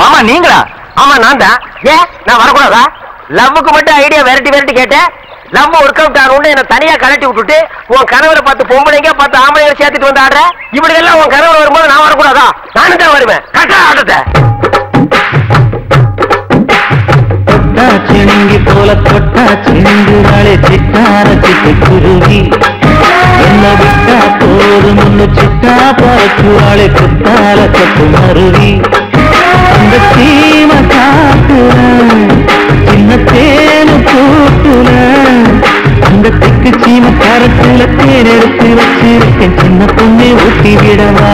மாமா நீங்களா? ஆமா நான் தான் ஏன் நான் வரக்கூடாதா? லவ்வுக்கு மட்டும் ஐடியா வெரைட்டி வெரைட்டி கேட்டேன். லவ் ஒர்க் அவுட் ஆகணும்னு என்ன தனியா கலட்டி விட்டுட்டு உன் கனவுல பார்த்து பொம்பளைங்க பார்த்து ஆம்பளைங்க சேர்த்துட்டு வந்து ஆடுற? இப்படி எல்லாம் உன் கனவுல வரும்போது நான் வரக்கூடாதா? நானும் தான் வருவேன். கட்டா ஆட்டத்தை தொட்டா சிணுங்கி போல தொட்டா சிந்துராளே சிட்டார சிட்டு குருவி. என்ன விட்டா போதும் முன்னு சிட்டா பறக்குறாளே குத்தால கொத்து மருவி. அந்த சீம காட்டுல சின்ன தேனு கூட்டுல அந்த தெக்கு சீம கரத்துல தேன் எடுத்து வச்சிருக்கேன். சின்ன பொண்ணை ஊட்டி விடவா?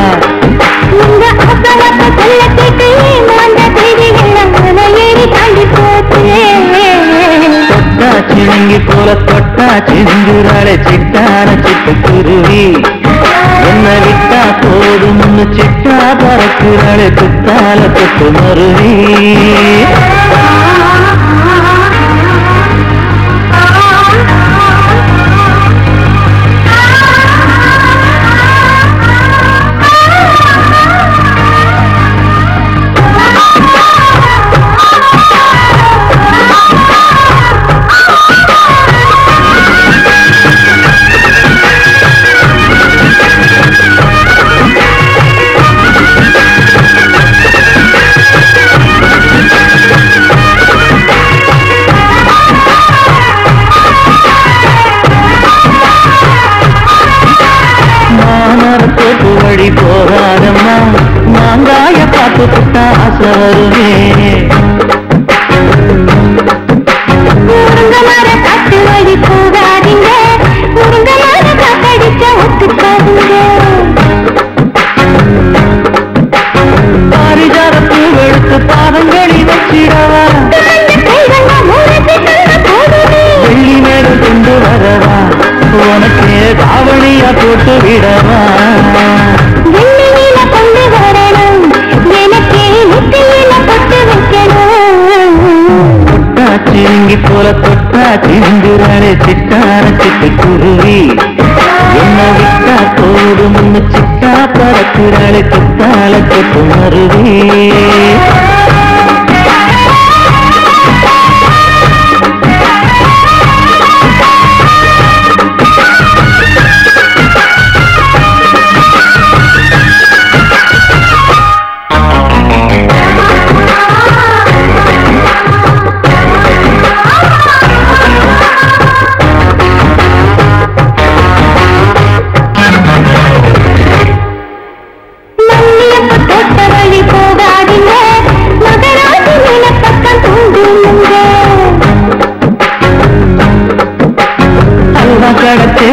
சிணுங்கி போல தொட்டா சிந்துராளே சிட்டான சிட்டு குருவி. என்ன விட்டா போதும் சிட்டா பறக்குறாளே குத்தால வழி போகாதம்மா. மாங்காய பார்த்து புட்டா ஆசை வருமே. பாதங்களில் வச்சிடவா வெள்ளி மேல கொண்டு வரவா. உனக்கு தாவணியா போட்டு விடவா. போல தொட்டா சிந்துராளே சிட்டார சிட்டு குருவி. என்ன விட்டா போதும் சிட்டா பறக்குறாளே குத்தால கொத்து மருவி.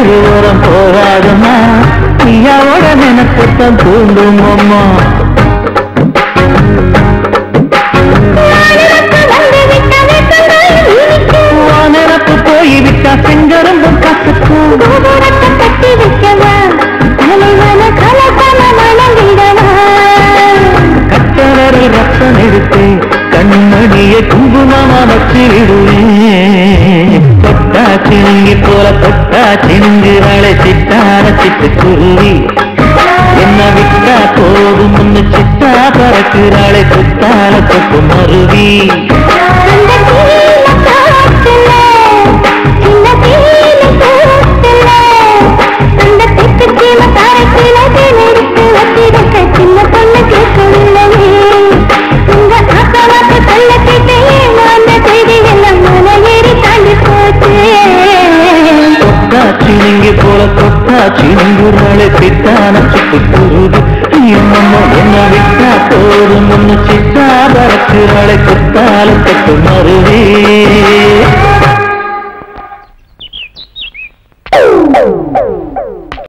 கடத்தெரு ஓரம் போகாதம்மா ஐயாவோட நினைப்பத்தான் தூண்டும் அம்மா. வந்து நினப்பு போய் விட்டா கசக்கும் கட்டி வைக்கவா தலைவன ரத்தம் எடுத்து கண்மணியை குங்குமமா வச்சிடுவேன். சினுங்கி போல தொட்டா சினுங்குறாளே சிட்டார சிட்டு குருவி என்ன விட்டா போகும் முன்னு சிட்டா பறக்குறாளை குத்தால கொத்து மருவி. நீங்க போல தொட்டா சினுங்குறாளே சிட்டான சிட்டு குருவி என்னம்மா என்ன விட்டா போதும்? முன்னு சிட்டா பறக்குறாளே குத்தால கட்டு மருவி